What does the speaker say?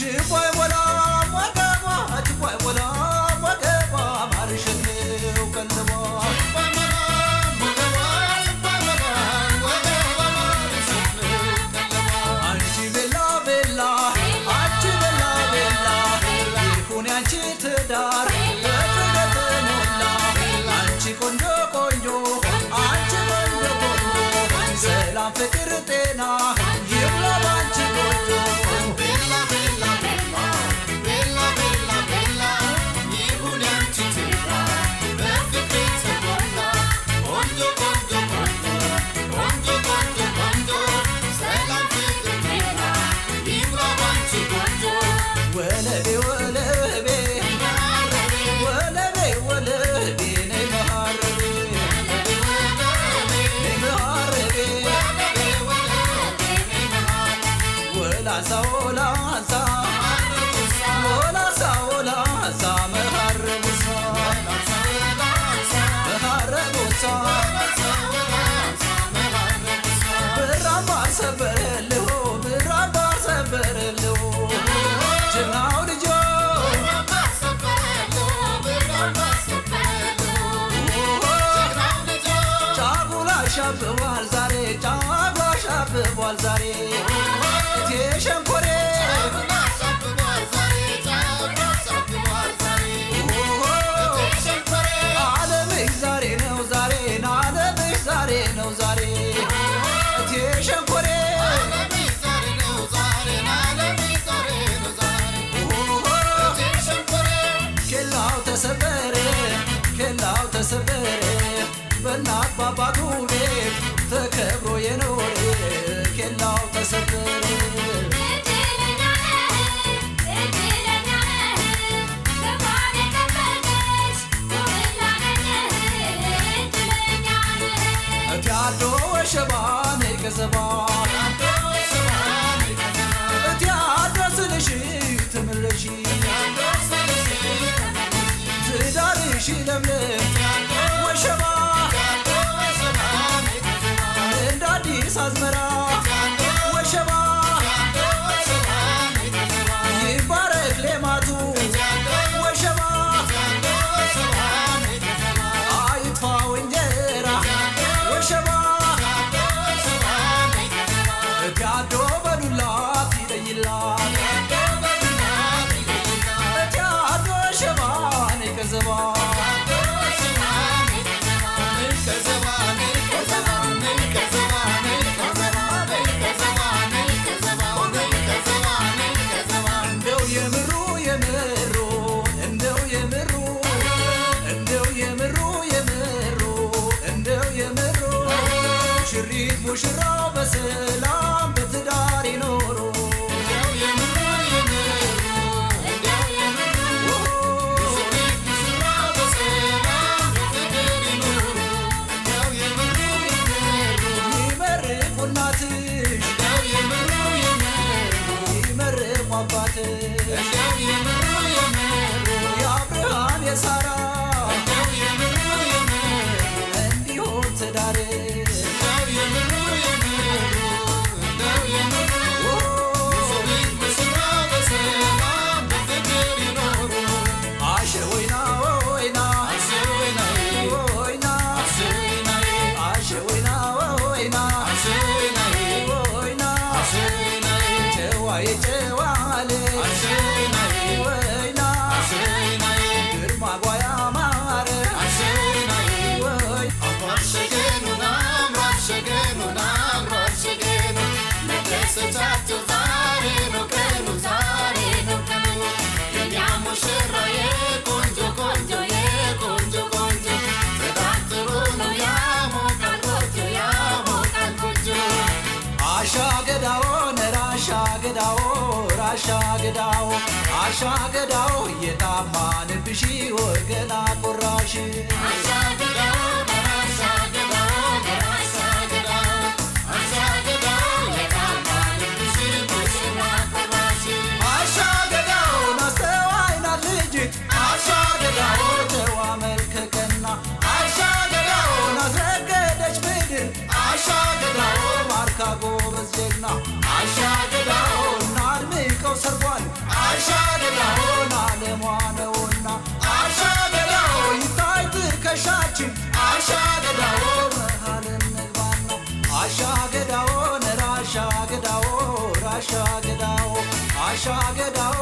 Tipo, é. vai ወላሳ ወላሳ ወላሳ ወላሳ መሃረ ሙሳ ዛሬ ጫጉላ ሻብቧል ዛሬ شبانه گزبان ገዳው ራሻ ገዳው አሻ ገዳው ወገና ቆራሽ አሻ ገዳው አሻ ገዳውን አለሟ ነውና አሻ ገዳው ይታይ ትከሻችን አሻ ገዳው መሃል እንግባና አሻ ገዳውን ራሻ ገዳው ራሻ ገዳው አሻ ገዳው